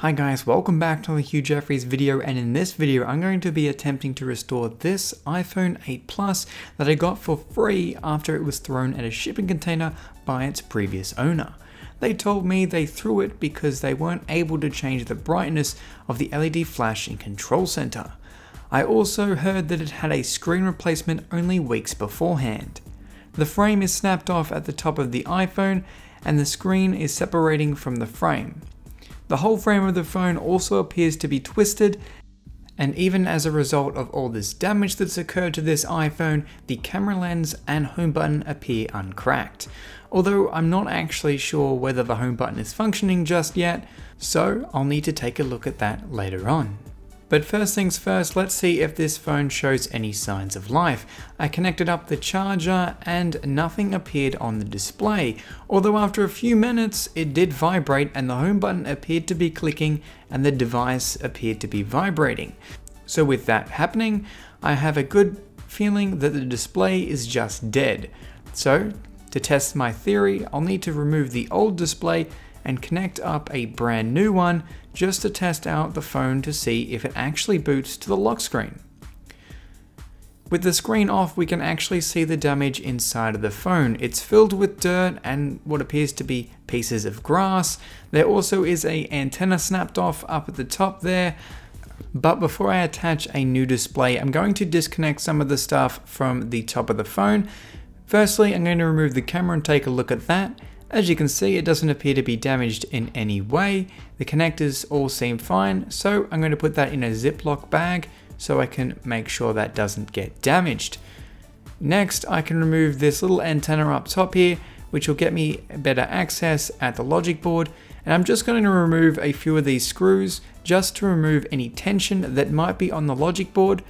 Hi guys, welcome back to the Hugh Jeffreys video and in this video I'm going to be attempting to restore this iPhone 8 Plus that I got for free after it was thrown at a shipping container by its previous owner. They told me they threw it because they weren't able to change the brightness of the LED flash in Control Center. I also heard that it had a screen replacement only weeks beforehand. The frame is snapped off at the top of the iPhone and the screen is separating from the frame. The whole frame of the phone also appears to be twisted, and even as a result of all this damage that's occurred to this iPhone, the camera lens and home button appear uncracked. Although I'm not actually sure whether the home button is functioning just yet, so I'll need to take a look at that later on. But first things first, let's see if this phone shows any signs of life. I connected up the charger and nothing appeared on the display, although after a few minutes it did vibrate and the home button appeared to be clicking and the device appeared to be vibrating. So with that happening, I have a good feeling that the display is just dead. So to test my theory, I'll need to remove the old display and connect up a brand new one just to test out the phone to see if it actually boots to the lock screen. With the screen off, we can actually see the damage inside of the phone. It's filled with dirt and what appears to be pieces of grass. There also is a antenna snapped off up at the top there. But before I attach a new display, I'm going to disconnect some of the stuff from the top of the phone. Firstly, I'm going to remove the camera and take a look at that. As you can see, it doesn't appear to be damaged in any way. The connectors all seem fine, so I'm going to put that in a Ziploc bag so I can make sure that doesn't get damaged. Next, I can remove this little antenna up top here, which will get me better access at the logic board. And I'm just going to remove a few of these screws just to remove any tension that might be on the logic board.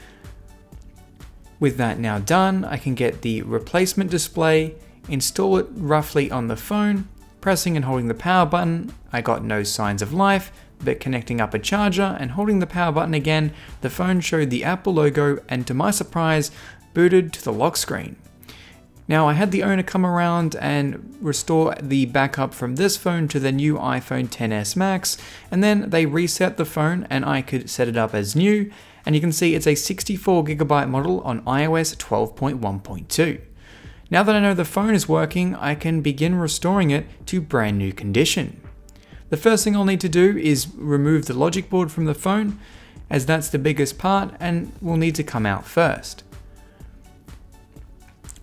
With that now done, I can get the replacement display install it roughly on the phone, pressing and holding the power button, I got no signs of life, but connecting up a charger and holding the power button again, the phone showed the Apple logo and to my surprise, booted to the lock screen. Now I had the owner come around and restore the backup from this phone to the new iPhone XS Max, and then they reset the phone and I could set it up as new, and you can see it's a 64GB model on iOS 12.1.2. Now that I know the phone is working, I can begin restoring it to brand new condition. The first thing I'll need to do is remove the logic board from the phone, as that's the biggest part and will need to come out first.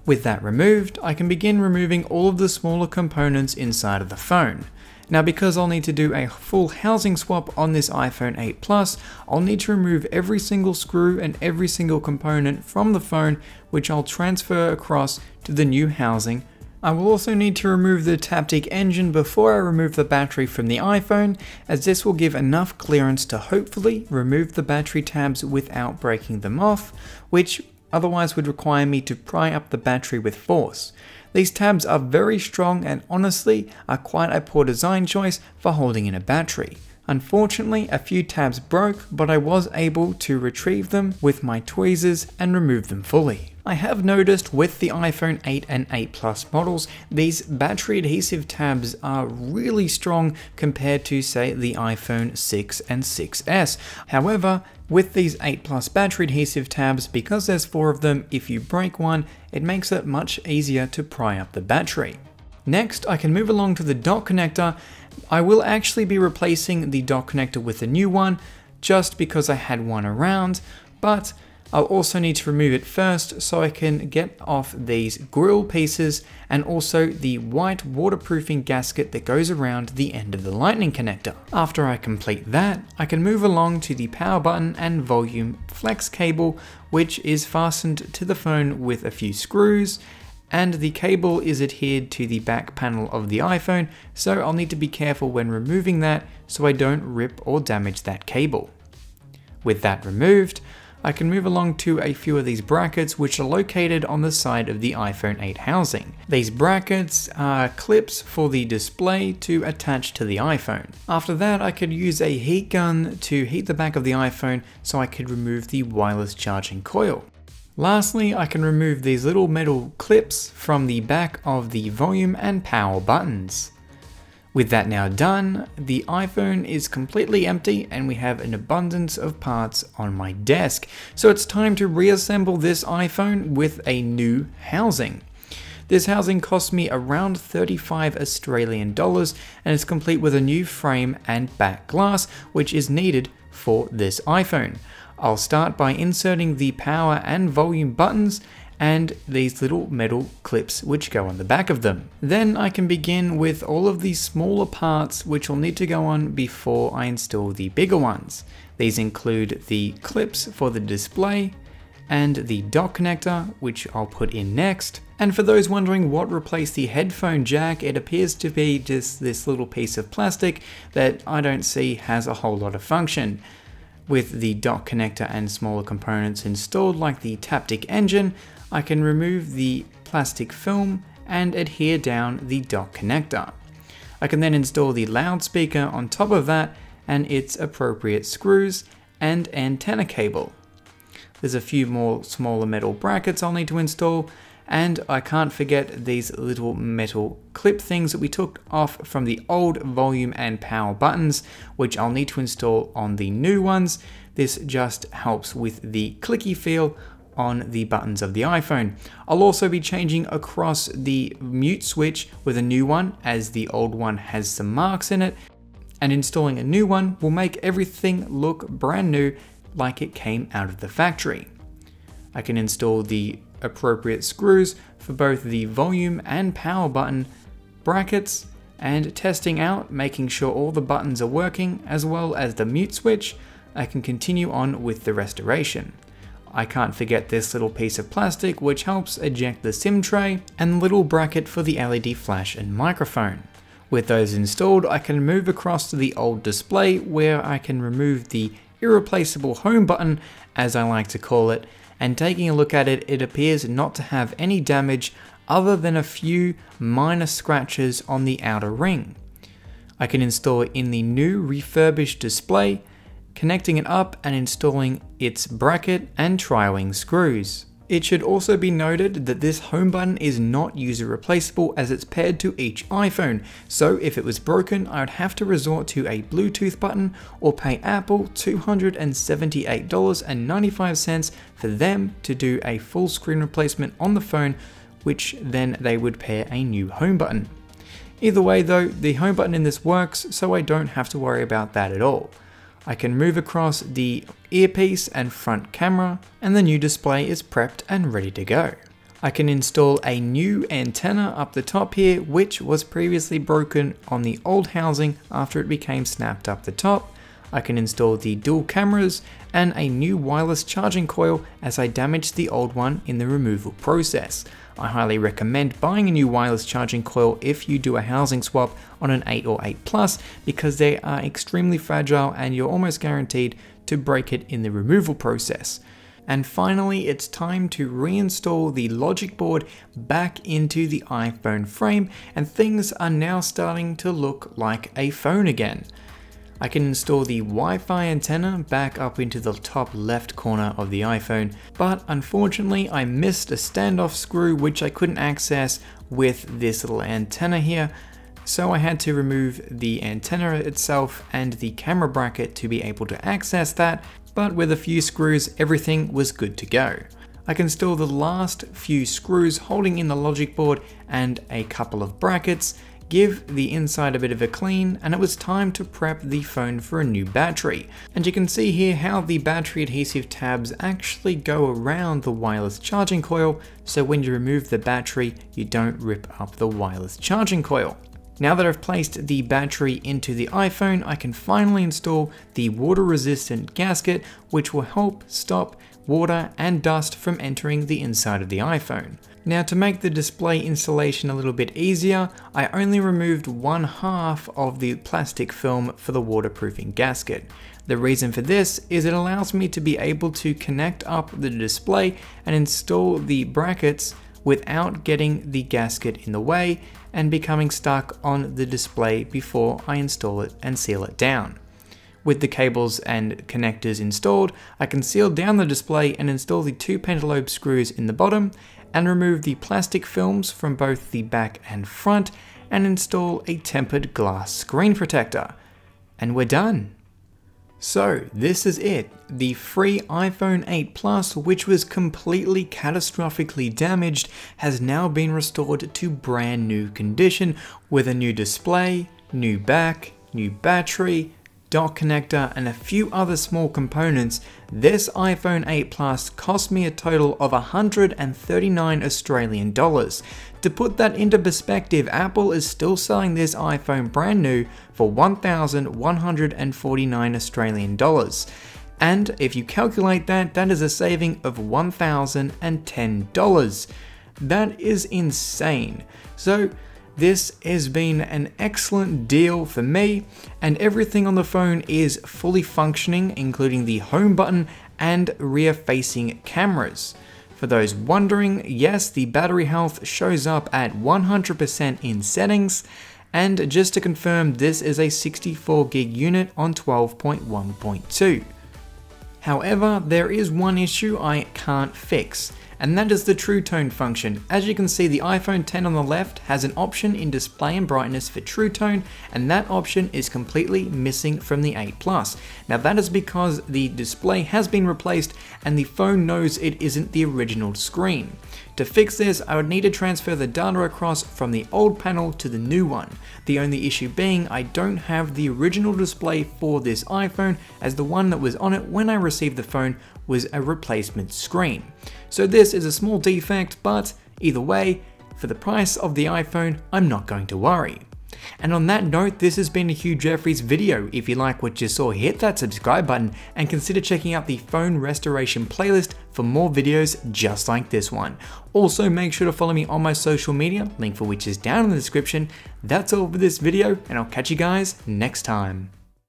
With that removed, I can begin removing all of the smaller components inside of the phone. Now because I'll need to do a full housing swap on this iPhone 8 Plus, I'll need to remove every single screw and every single component from the phone which I'll transfer across to the new housing. I will also need to remove the Taptic engine before I remove the battery from the iPhone, as this will give enough clearance to hopefully remove the battery tabs without breaking them off, which otherwise would require me to pry up the battery with force. These tabs are very strong and honestly are quite a poor design choice for holding in a battery. Unfortunately, a few tabs broke, but I was able to retrieve them with my tweezers and remove them fully. I have noticed with the iPhone 8 and 8 Plus models, these battery adhesive tabs are really strong compared to say the iPhone 6 and 6s. However, with these 8 Plus battery adhesive tabs, because there's four of them, if you break one, it makes it much easier to pry up the battery. Next, I can move along to the dock connector. I will actually be replacing the dock connector with a new one, just because I had one around, but I'll also need to remove it first so I can get off these grill pieces and also the white waterproofing gasket that goes around the end of the lightning connector. After I complete that, I can move along to the power button and volume flex cable which is fastened to the phone with a few screws and the cable is adhered to the back panel of the iPhone so I'll need to be careful when removing that so I don't rip or damage that cable. With that removed, I can move along to a few of these brackets which are located on the side of the iPhone 8 housing. These brackets are clips for the display to attach to the iPhone. After that I could use a heat gun to heat the back of the iPhone so I could remove the wireless charging coil. Lastly, I can remove these little metal clips from the back of the volume and power buttons. With that now done, the iPhone is completely empty and we have an abundance of parts on my desk. So it's time to reassemble this iPhone with a new housing. This housing cost me around 35 Australian dollars and is complete with a new frame and back glass, which is needed for this iPhone. I'll start by inserting the power and volume buttons and these little metal clips which go on the back of them. Then I can begin with all of these smaller parts which will need to go on before I install the bigger ones. These include the clips for the display and the dock connector which I'll put in next. And for those wondering what replaced the headphone jack, it appears to be just this little piece of plastic that I don't see has a whole lot of function. With the dock connector and smaller components installed like the Taptic engine, I can remove the plastic film and adhere down the dock connector. I can then install the loudspeaker on top of that and its appropriate screws and antenna cable. There's a few more smaller metal brackets I'll need to install and I can't forget these little metal clip things that we took off from the old volume and power buttons, which I'll need to install on the new ones. This just helps with the clicky feel on the buttons of the iPhone. I'll also be changing across the mute switch with a new one as the old one has some marks in it and installing a new one will make everything look brand new like it came out of the factory. I can install the appropriate screws for both the volume and power button brackets and testing out making sure all the buttons are working as well as the mute switch I can continue on with the restoration. I can't forget this little piece of plastic which helps eject the SIM tray and the little bracket for the LED flash and microphone. With those installed, I can move across to the old display where I can remove the irreplaceable home button, as I like to call it, and taking a look at it, it appears not to have any damage other than a few minor scratches on the outer ring. I can install it in the new refurbished display connecting it up and installing its bracket and tri-wing screws. It should also be noted that this home button is not user replaceable as it's paired to each iPhone, so if it was broken I would have to resort to a Bluetooth button or pay Apple $278.95 for them to do a full screen replacement on the phone which then they would pair a new home button. Either way though, the home button in this works so I don't have to worry about that at all. I can move across the earpiece and front camera, and the new display is prepped and ready to go. I can install a new antenna up the top here, which was previously broken on the old housing after it became snapped up the top. I can install the dual cameras and a new wireless charging coil as I damaged the old one in the removal process. I highly recommend buying a new wireless charging coil if you do a housing swap on an 8 or 8 Plus because they are extremely fragile and you're almost guaranteed to break it in the removal process. And finally, it's time to reinstall the logic board back into the iPhone frame and things are now starting to look like a phone again. I can install the Wi-Fi antenna back up into the top left corner of the iPhone, but unfortunately I missed a standoff screw which I couldn't access with this little antenna here, so I had to remove the antenna itself and the camera bracket to be able to access that, but with a few screws everything was good to go. I can install the last few screws holding in the logic board and a couple of brackets, give the inside a bit of a clean, and it was time to prep the phone for a new battery. And you can see here how the battery adhesive tabs actually go around the wireless charging coil, so when you remove the battery, you don't rip up the wireless charging coil. Now that I've placed the battery into the iPhone, I can finally install the water resistant gasket, which will help stop water and dust from entering the inside of the iPhone. Now to make the display installation a little bit easier, I only removed one half of the plastic film for the waterproofing gasket. The reason for this is it allows me to be able to connect up the display and install the brackets without getting the gasket in the way and becoming stuck on the display before I install it and seal it down. With the cables and connectors installed, I can seal down the display and install the two pentalobe screws in the bottom and remove the plastic films from both the back and front and install a tempered glass screen protector. And we're done. So this is it, the free iPhone 8 Plus which was completely catastrophically damaged has now been restored to brand new condition with a new display, new back, new battery, dock connector and a few other small components, this iPhone 8 Plus cost me a total of 139 Australian dollars. To put that into perspective, Apple is still selling this iPhone brand new for 1,149 Australian dollars. And if you calculate that, that is a saving of $1,010. That is insane. So this has been an excellent deal for me, and everything on the phone is fully functioning, including the home button and rear facing cameras. For those wondering, yes, the battery health shows up at 100% in settings, and just to confirm, this is a 64 gig unit on 12.1.2. However, there is one issue I can't fix, and that is the True Tone function. As you can see, the iPhone 10 on the left has an option in display and brightness for True Tone, and that option is completely missing from the 8 Plus. Now that is because the display has been replaced and the phone knows it isn't the original screen. To fix this, I would need to transfer the data across from the old panel to the new one. The only issue being I don't have the original display for this iPhone as the one that was on it when I received the phone was a replacement screen. So this is a small defect, but either way, for the price of the iPhone, I'm not going to worry. And on that note, this has been a Hugh Jeffreys video. If you like what you saw, hit that subscribe button and consider checking out the phone restoration playlist for more videos just like this one. Also, make sure to follow me on my social media, link for which is down in the description. That's all for this video, and I'll catch you guys next time.